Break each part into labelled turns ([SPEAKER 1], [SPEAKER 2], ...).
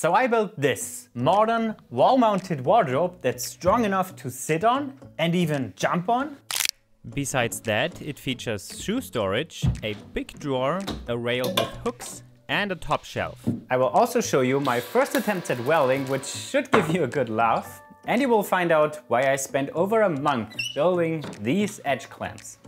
[SPEAKER 1] So I built this modern wall-mounted wardrobe that's strong enough to sit on and even jump on.
[SPEAKER 2] Besides that, it features shoe storage, a big drawer, a rail with hooks and a top shelf.
[SPEAKER 1] I will also show you my first attempt at welding, which should give you a good laugh. And you will find out why I spent over a month building these edge clamps.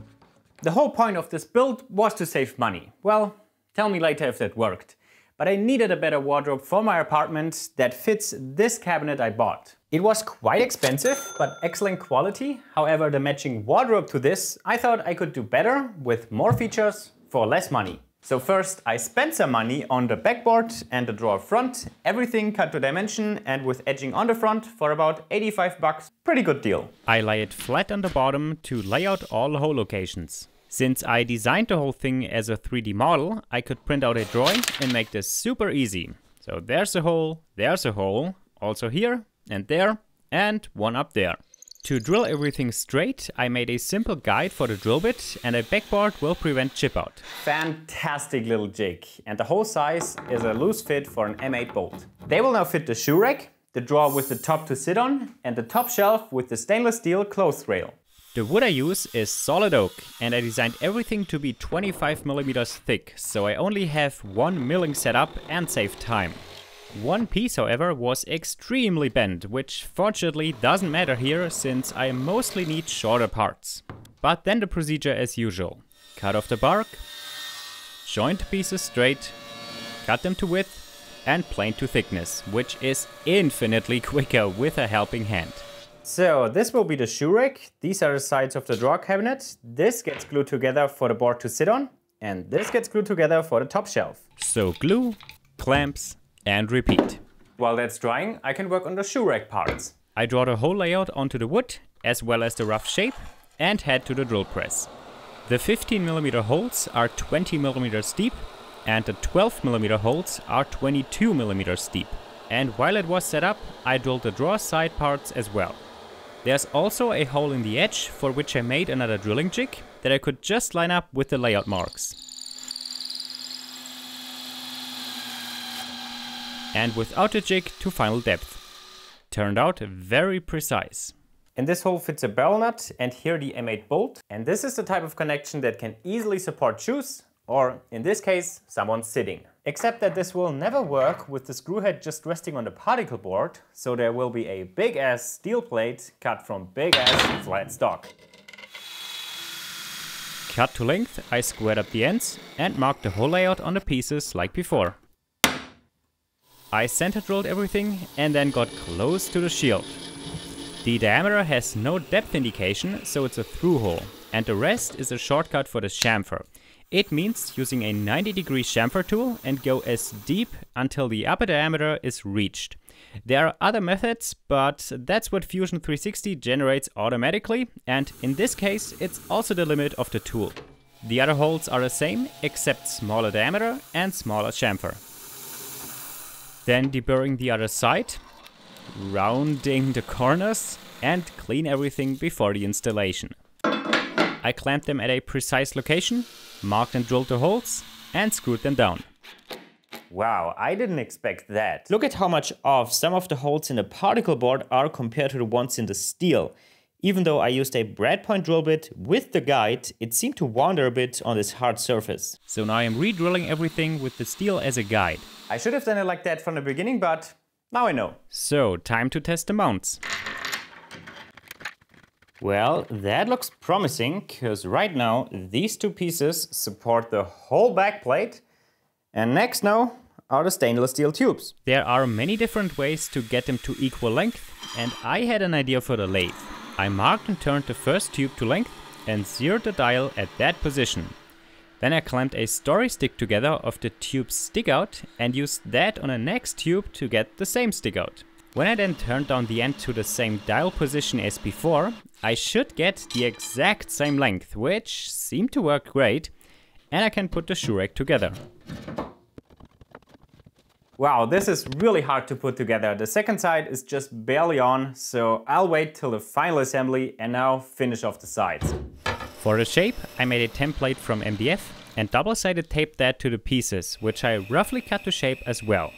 [SPEAKER 1] The whole point of this build was to save money. Well, tell me later if that worked. But I needed a better wardrobe for my apartment that fits this cabinet I bought. It was quite expensive, but excellent quality. However, the matching wardrobe to this, I thought I could do better with more features for less money. So first I spent some money on the backboard and the drawer front, everything cut to dimension and with edging on the front for about 85 bucks. Pretty good deal.
[SPEAKER 2] I lay it flat on the bottom to lay out all hole locations. Since I designed the whole thing as a 3D model, I could print out a drawing and make this super easy. So there's a hole, there's a hole, also here and there, and one up there. To drill everything straight, I made a simple guide for the drill bit and a backboard will prevent chip out.
[SPEAKER 1] Fantastic little jig. And the whole size is a loose fit for an M8 bolt. They will now fit the shoe rack, the drawer with the top to sit on, and the top shelf with the stainless steel clothes rail.
[SPEAKER 2] The wood I use is solid oak and I designed everything to be 25mm thick, so I only have one milling setup and save time. One piece however was extremely bent, which fortunately doesn't matter here since I mostly need shorter parts. But then the procedure as usual. Cut off the bark, joint the pieces straight, cut them to width and plane to thickness, which is infinitely quicker with a helping hand.
[SPEAKER 1] So this will be the shoe rack. These are the sides of the drawer cabinet. This gets glued together for the board to sit on. And this gets glued together for the top shelf.
[SPEAKER 2] So glue, clamps and repeat.
[SPEAKER 1] While that's drying, I can work on the shoe rack parts.
[SPEAKER 2] I draw the whole layout onto the wood, as well as the rough shape, and head to the drill press. The 15mm holes are 20mm deep, and the 12mm holes are 22mm deep. And while it was set up, I drilled the drawer side parts as well. There's also a hole in the edge for which I made another drilling jig that I could just line up with the layout marks. And without a jig to final depth. Turned out very precise.
[SPEAKER 1] In this hole fits a barrel nut and here the M8 bolt. And this is the type of connection that can easily support shoes or in this case, someone sitting. Except that this will never work with the screw head just resting on the particle board, so there will be a big ass steel plate cut from big ass flat stock.
[SPEAKER 2] Cut to length, I squared up the ends and marked the whole layout on the pieces like before. I center drilled everything and then got close to the shield. The diameter has no depth indication, so it's a through hole, and the rest is a shortcut for the chamfer. It means using a 90 degree chamfer tool and go as deep until the upper diameter is reached. There are other methods, but that's what Fusion 360 generates automatically, and in this case it's also the limit of the tool. The other holes are the same, except smaller diameter and smaller chamfer. Then deburring the other side, rounding the corners, and clean everything before the installation. I clamped them at a precise location, marked and drilled the holes, and screwed them down.
[SPEAKER 1] Wow, I didn't expect that. Look at how much off some of the holes in the particle board are compared to the ones in the steel. Even though I used a brad point drill bit with the guide, it seemed to wander a bit on this hard surface.
[SPEAKER 2] So now I'm re-drilling everything with the steel as a guide.
[SPEAKER 1] I should have done it like that from the beginning, but now I know.
[SPEAKER 2] So, time to test the mounts.
[SPEAKER 1] Well, that looks promising, because right now these two pieces support the whole back plate, and next now are the stainless steel tubes.
[SPEAKER 2] There are many different ways to get them to equal length, and I had an idea for the lathe. I marked and turned the first tube to length and zeroed the dial at that position. Then I clamped a story stick together of the tube's stick out and used that on the next tube to get the same stick out. When I then turn down the end to the same dial position as before, I should get the exact same length, which seemed to work great, and I can put the shoe rack together.
[SPEAKER 1] Wow, this is really hard to put together. The second side is just barely on, so I'll wait till the final assembly and now finish off the sides.
[SPEAKER 2] For the shape, I made a template from MDF and double-sided taped that to the pieces, which I roughly cut to shape as well.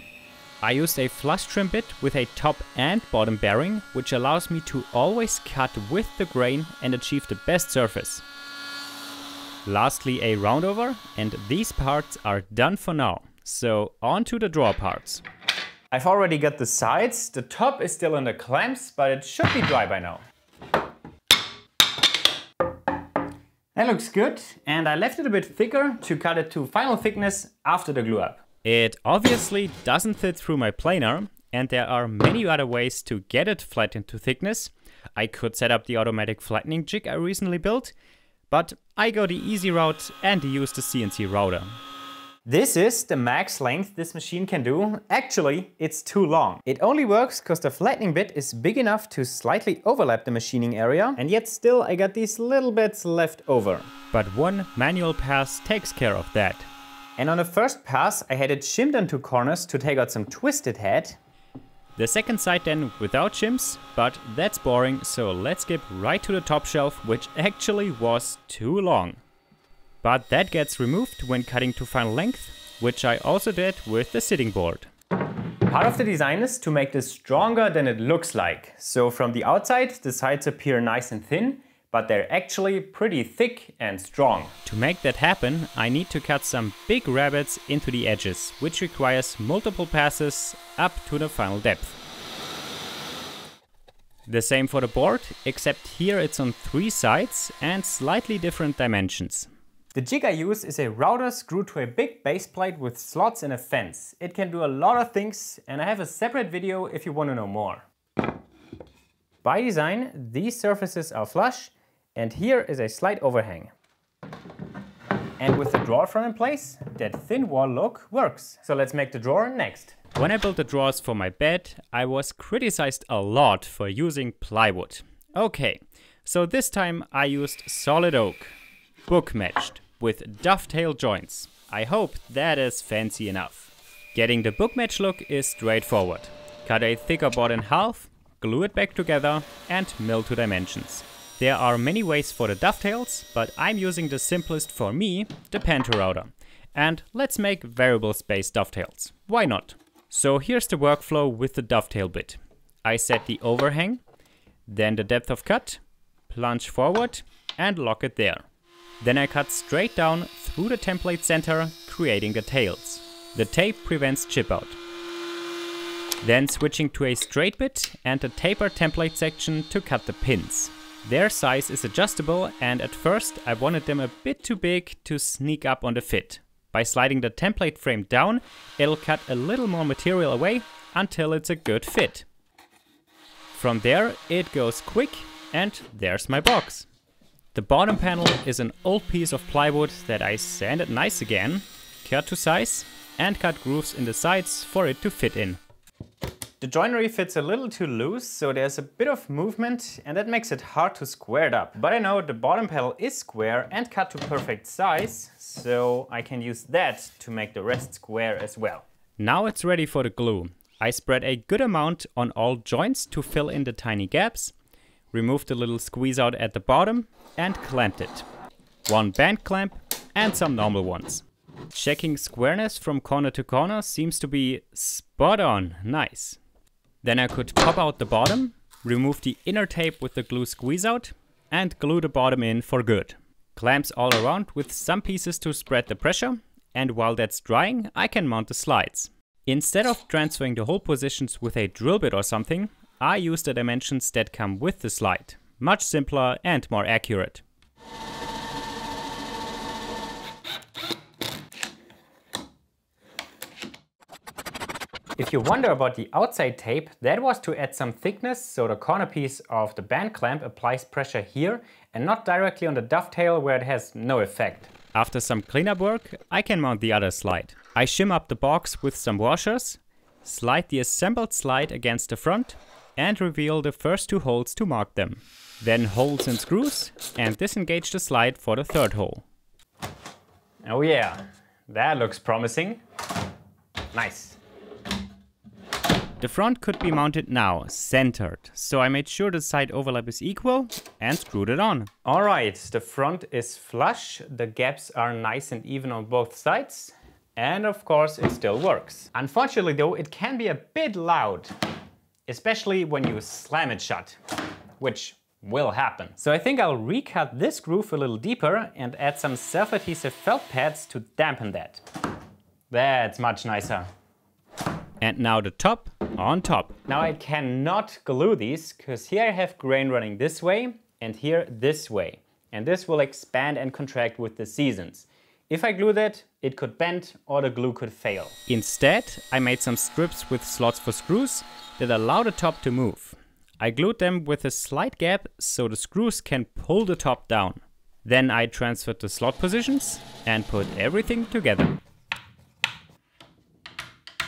[SPEAKER 2] I used a flush trim bit with a top and bottom bearing, which allows me to always cut with the grain and achieve the best surface. Lastly a roundover, and these parts are done for now. So on to the drawer parts.
[SPEAKER 1] I've already got the sides, the top is still in the clamps, but it should be dry by now. That looks good, and I left it a bit thicker to cut it to final thickness after the glue up.
[SPEAKER 2] It obviously doesn't fit through my planer, and there are many other ways to get it flattened to thickness. I could set up the automatic flattening jig I recently built, but I go the easy route and use the CNC router.
[SPEAKER 1] This is the max length this machine can do. Actually, it's too long. It only works because the flattening bit is big enough to slightly overlap the machining area, and yet still I got these little bits left over.
[SPEAKER 2] But one manual pass takes care of that.
[SPEAKER 1] And on the first pass, I had it shimmed on two corners to take out some twisted head.
[SPEAKER 2] The second side then without shims, but that's boring, so let's skip right to the top shelf, which actually was too long. But that gets removed when cutting to final length, which I also did with the sitting board.
[SPEAKER 1] Part of the design is to make this stronger than it looks like. So from the outside, the sides appear nice and thin, but they're actually pretty thick and strong.
[SPEAKER 2] To make that happen, I need to cut some big rabbets into the edges, which requires multiple passes up to the final depth. The same for the board, except here it's on three sides and slightly different dimensions.
[SPEAKER 1] The jig I use is a router screwed to a big base plate with slots and a fence. It can do a lot of things and I have a separate video if you want to know more. By design, these surfaces are flush and here is a slight overhang. And with the drawer front in place, that thin wall look works. So let's make the drawer next.
[SPEAKER 2] When I built the drawers for my bed, I was criticized a lot for using plywood. Okay, so this time I used solid oak, book matched with dovetail joints. I hope that is fancy enough. Getting the book match look is straightforward. Cut a thicker board in half, glue it back together and mill to dimensions. There are many ways for the dovetails, but I'm using the simplest for me, the PantoRouter. And let's make variable space dovetails. Why not? So here's the workflow with the dovetail bit. I set the overhang, then the depth of cut, plunge forward and lock it there. Then I cut straight down through the template center, creating the tails. The tape prevents chip out. Then switching to a straight bit and a taper template section to cut the pins. Their size is adjustable and at first I wanted them a bit too big to sneak up on the fit. By sliding the template frame down, it'll cut a little more material away until it's a good fit. From there it goes quick and there's my box. The bottom panel is an old piece of plywood that I sanded nice again, cut to size and cut grooves in the sides for it to fit in.
[SPEAKER 1] The joinery fits a little too loose, so there's a bit of movement and that makes it hard to square it up. But I know the bottom panel is square and cut to perfect size, so I can use that to make the rest square as well.
[SPEAKER 2] Now it's ready for the glue. I spread a good amount on all joints to fill in the tiny gaps removed the little squeeze out at the bottom and clamped it. One band clamp and some normal ones. Checking squareness from corner to corner seems to be spot on, nice. Then I could pop out the bottom, remove the inner tape with the glue squeeze out and glue the bottom in for good. Clamps all around with some pieces to spread the pressure and while that's drying I can mount the slides. Instead of transferring the hole positions with a drill bit or something, I use the dimensions that come with the slide. Much simpler and more accurate.
[SPEAKER 1] If you wonder about the outside tape, that was to add some thickness so the corner piece of the band clamp applies pressure here and not directly on the dovetail where it has no effect.
[SPEAKER 2] After some cleanup work, I can mount the other slide. I shim up the box with some washers, slide the assembled slide against the front and reveal the first two holes to mark them. Then holes and screws and disengage the slide for the third hole.
[SPEAKER 1] Oh yeah, that looks promising. Nice.
[SPEAKER 2] The front could be mounted now, centered, so I made sure the side overlap is equal and screwed it on.
[SPEAKER 1] Alright, the front is flush, the gaps are nice and even on both sides. And of course it still works. Unfortunately though, it can be a bit loud, especially when you slam it shut, which will happen. So I think I'll recut this groove a little deeper and add some self-adhesive felt pads to dampen that. That's much nicer.
[SPEAKER 2] And now the top on top.
[SPEAKER 1] Now I cannot glue these because here I have grain running this way and here this way. And this will expand and contract with the seasons. If I glue that, it could bend or the glue could fail.
[SPEAKER 2] Instead, I made some strips with slots for screws that allow the top to move. I glued them with a slight gap so the screws can pull the top down. Then I transferred the slot positions and put everything together.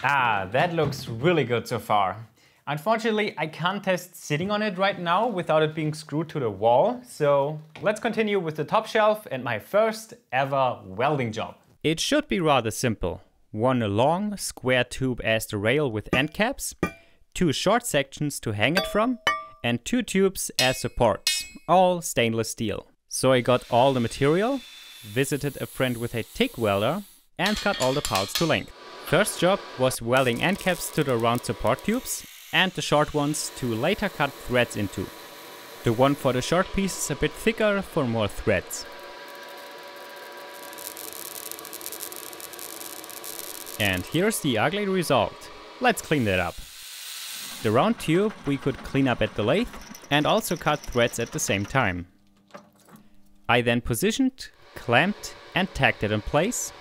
[SPEAKER 1] Ah, that looks really good so far. Unfortunately, I can't test sitting on it right now without it being screwed to the wall, so let's continue with the top shelf and my first ever welding job.
[SPEAKER 2] It should be rather simple. One long, square tube as the rail with end caps, two short sections to hang it from, and two tubes as supports, all stainless steel. So I got all the material, visited a friend with a TIG welder, and cut all the parts to length. First job was welding end caps to the round support tubes and the short ones to later cut threads into. The one for the short piece is a bit thicker for more threads. And here's the ugly result. Let's clean that up. The round tube we could clean up at the lathe and also cut threads at the same time. I then positioned, clamped and tacked it in place,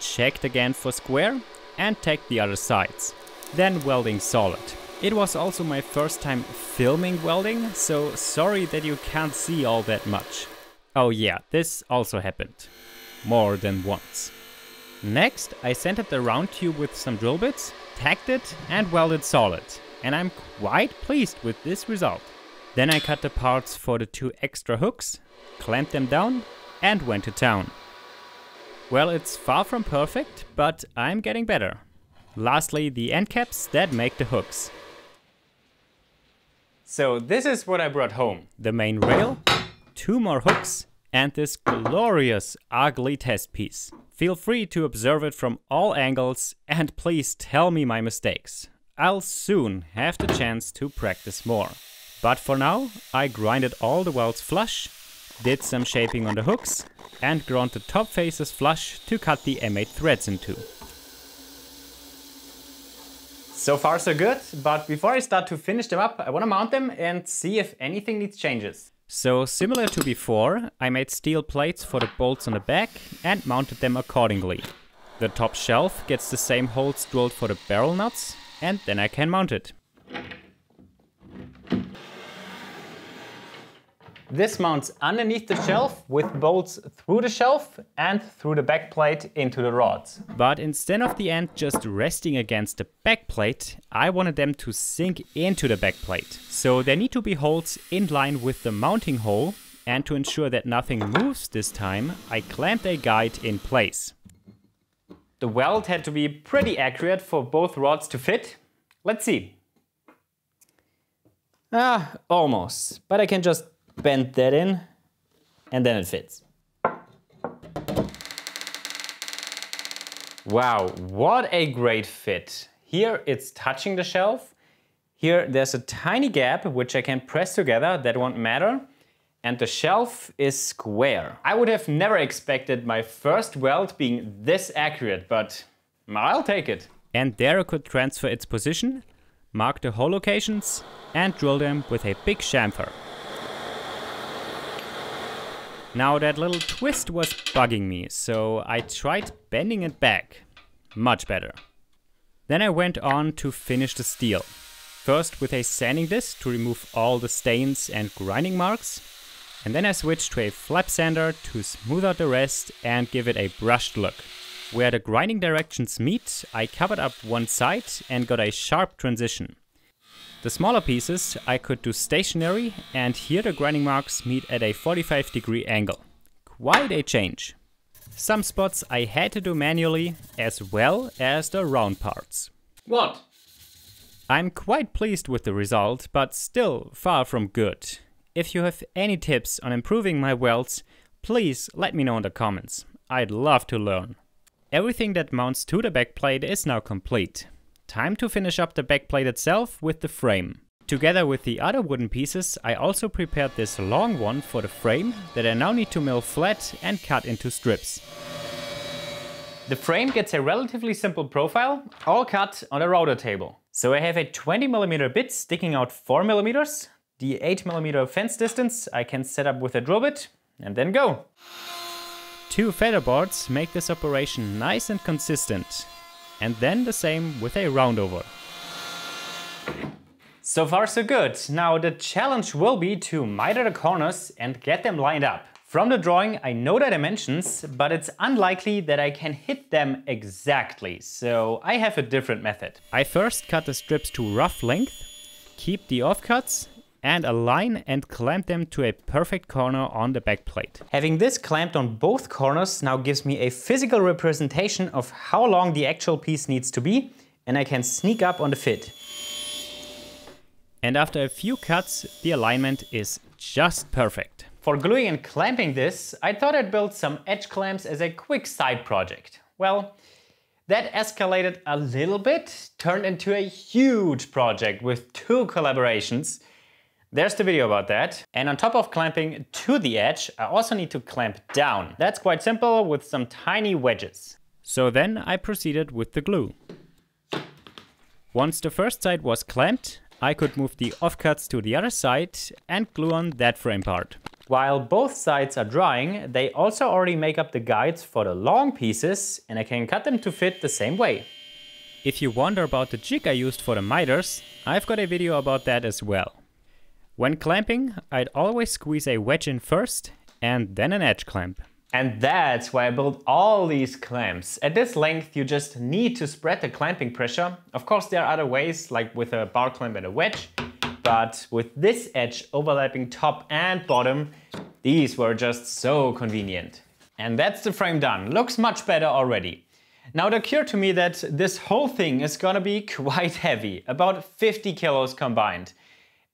[SPEAKER 2] checked again for square and tacked the other sides. Then welding solid. It was also my first time filming welding, so sorry that you can't see all that much. Oh yeah, this also happened. More than once. Next, I centered the round tube with some drill bits, tacked it and welded solid. And I'm quite pleased with this result. Then I cut the parts for the two extra hooks, clamped them down and went to town. Well, it's far from perfect, but I'm getting better. Lastly, the end caps that make the hooks.
[SPEAKER 1] So this is what I brought home.
[SPEAKER 2] The main rail, two more hooks, and this glorious ugly test piece. Feel free to observe it from all angles and please tell me my mistakes. I'll soon have the chance to practice more. But for now, I grinded all the welds flush, did some shaping on the hooks, and ground the top faces flush to cut the M8 threads into.
[SPEAKER 1] So far so good, but before I start to finish them up, I want to mount them and see if anything needs changes.
[SPEAKER 2] So similar to before, I made steel plates for the bolts on the back and mounted them accordingly. The top shelf gets the same holes drilled for the barrel nuts and then I can mount it.
[SPEAKER 1] This mounts underneath the shelf with bolts through the shelf and through the backplate into the rods.
[SPEAKER 2] But instead of the end just resting against the backplate, I wanted them to sink into the backplate. So there need to be holes in line with the mounting hole and to ensure that nothing moves this time, I clamped a guide in place.
[SPEAKER 1] The weld had to be pretty accurate for both rods to fit. Let's see. Ah, almost. But I can just bend that in, and then it fits. Wow, what a great fit. Here it's touching the shelf. Here there's a tiny gap which I can press together, that won't matter. And the shelf is square. I would have never expected my first weld being this accurate, but I'll take it.
[SPEAKER 2] And there I could transfer its position, mark the hole locations and drill them with a big chamfer. Now that little twist was bugging me, so I tried bending it back. Much better. Then I went on to finish the steel. First with a sanding disc to remove all the stains and grinding marks. And then I switched to a flap sander to smooth out the rest and give it a brushed look. Where the grinding directions meet, I covered up one side and got a sharp transition. The smaller pieces I could do stationary and here the grinding marks meet at a 45 degree angle. Quite a change. Some spots I had to do manually as well as the round parts.
[SPEAKER 1] What?
[SPEAKER 2] I'm quite pleased with the result, but still far from good. If you have any tips on improving my welds, please let me know in the comments. I'd love to learn. Everything that mounts to the backplate is now complete. Time to finish up the backplate itself with the frame. Together with the other wooden pieces, I also prepared this long one for the frame that I now need to mill flat and cut into strips.
[SPEAKER 1] The frame gets a relatively simple profile, all cut on a router table. So I have a 20mm bit sticking out 4mm. The 8mm fence distance I can set up with a drill bit and then go.
[SPEAKER 2] Two feather boards make this operation nice and consistent. And then the same with a roundover.
[SPEAKER 1] So far so good. Now the challenge will be to miter the corners and get them lined up. From the drawing I know the dimensions, but it's unlikely that I can hit them exactly, so I have a different method.
[SPEAKER 2] I first cut the strips to rough length, keep the offcuts and align and clamp them to a perfect corner on the back plate.
[SPEAKER 1] Having this clamped on both corners now gives me a physical representation of how long the actual piece needs to be and I can sneak up on the fit.
[SPEAKER 2] And after a few cuts, the alignment is just perfect.
[SPEAKER 1] For gluing and clamping this, I thought I'd build some edge clamps as a quick side project. Well, that escalated a little bit, turned into a huge project with two collaborations. There's the video about that. And on top of clamping to the edge, I also need to clamp down. That's quite simple with some tiny wedges.
[SPEAKER 2] So then I proceeded with the glue. Once the first side was clamped, I could move the offcuts to the other side and glue on that frame part.
[SPEAKER 1] While both sides are drying, they also already make up the guides for the long pieces and I can cut them to fit the same way.
[SPEAKER 2] If you wonder about the jig I used for the miters, I've got a video about that as well. When clamping, I'd always squeeze a wedge in first and then an edge clamp.
[SPEAKER 1] And that's why I built all these clamps. At this length, you just need to spread the clamping pressure. Of course, there are other ways, like with a bar clamp and a wedge, but with this edge overlapping top and bottom, these were just so convenient. And that's the frame done. Looks much better already. Now it occurred to me that this whole thing is gonna be quite heavy, about 50 kilos combined.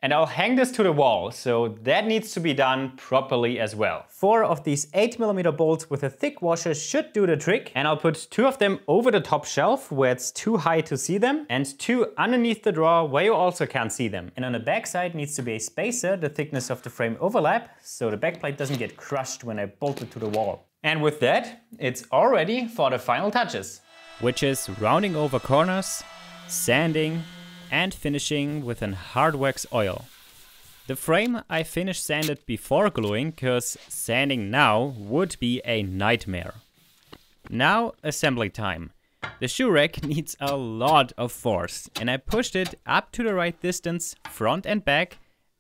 [SPEAKER 1] And I'll hang this to the wall, so that needs to be done properly as well. Four of these 8mm bolts with a thick washer should do the trick, and I'll put two of them over the top shelf where it's too high to see them, and two underneath the drawer where you also can't see them. And on the back side needs to be a spacer, the thickness of the frame overlap, so the backplate doesn't get crushed when I bolt it to the wall. And with that, it's all ready for the final touches.
[SPEAKER 2] Which is rounding over corners, sanding, and finishing with an hard wax oil. The frame I finished sanded before gluing, cause sanding now would be a nightmare. Now assembly time. The shoe rack needs a lot of force and I pushed it up to the right distance, front and back,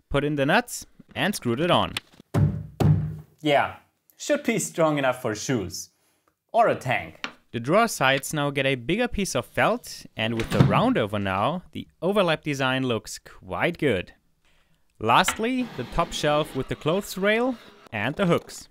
[SPEAKER 2] put in the nuts and screwed it on.
[SPEAKER 1] Yeah, should be strong enough for shoes. Or a tank.
[SPEAKER 2] The drawer sides now get a bigger piece of felt and with the roundover now, the overlap design looks quite good. Lastly, the top shelf with the clothes rail and the hooks.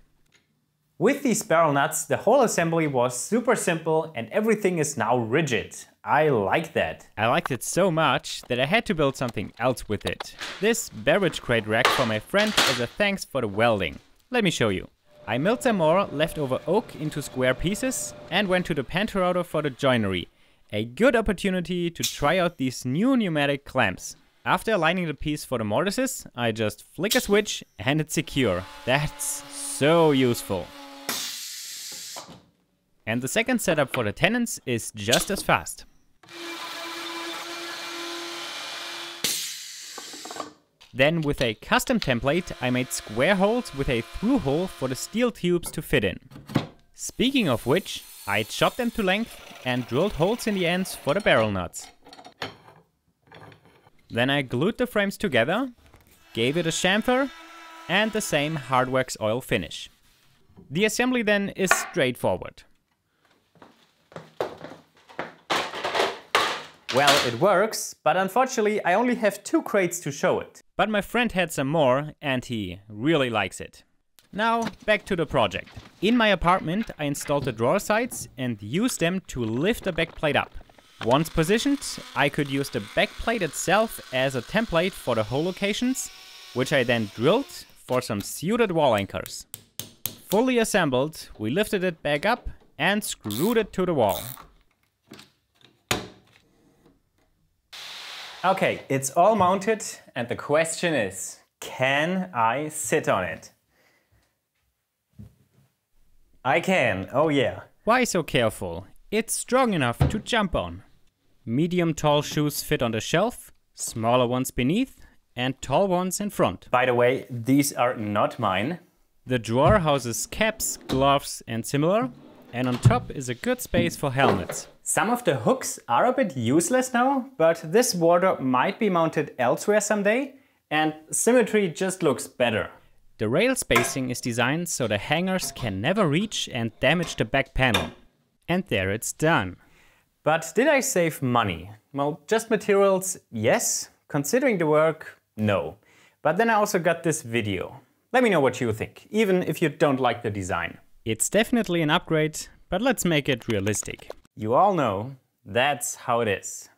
[SPEAKER 1] With these barrel nuts, the whole assembly was super simple and everything is now rigid. I like that.
[SPEAKER 2] I liked it so much that I had to build something else with it. This beverage crate rack for my friend as a thanks for the welding. Let me show you. I milled some more leftover oak into square pieces and went to the PantoRouter for the joinery. A good opportunity to try out these new pneumatic clamps. After aligning the piece for the mortises, I just flick a switch and it's secure. That's so useful. And the second setup for the tenons is just as fast. Then with a custom template, I made square holes with a through hole for the steel tubes to fit in. Speaking of which, I chopped them to length and drilled holes in the ends for the barrel nuts. Then I glued the frames together, gave it a chamfer and the same hardwax oil finish. The assembly then is straightforward.
[SPEAKER 1] Well, it works, but unfortunately I only have two crates to show it.
[SPEAKER 2] But my friend had some more and he really likes it. Now, back to the project. In my apartment, I installed the drawer sides and used them to lift the backplate up. Once positioned, I could use the backplate itself as a template for the hole locations, which I then drilled for some suited wall anchors. Fully assembled, we lifted it back up and screwed it to the wall.
[SPEAKER 1] Okay, it's all mounted and the question is, can I sit on it? I can, oh yeah.
[SPEAKER 2] Why so careful? It's strong enough to jump on. Medium tall shoes fit on the shelf, smaller ones beneath, and tall ones in front.
[SPEAKER 1] By the way, these are not mine.
[SPEAKER 2] The drawer houses caps, gloves, and similar, and on top is a good space for helmets.
[SPEAKER 1] Some of the hooks are a bit useless now, but this wardrobe might be mounted elsewhere someday, and symmetry just looks better.
[SPEAKER 2] The rail spacing is designed so the hangers can never reach and damage the back panel. And there it's done.
[SPEAKER 1] But did I save money? Well, just materials, yes. Considering the work, no. But then I also got this video. Let me know what you think, even if you don't like the design.
[SPEAKER 2] It's definitely an upgrade, but let's make it realistic.
[SPEAKER 1] You all know that's how it is.